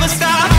never stop.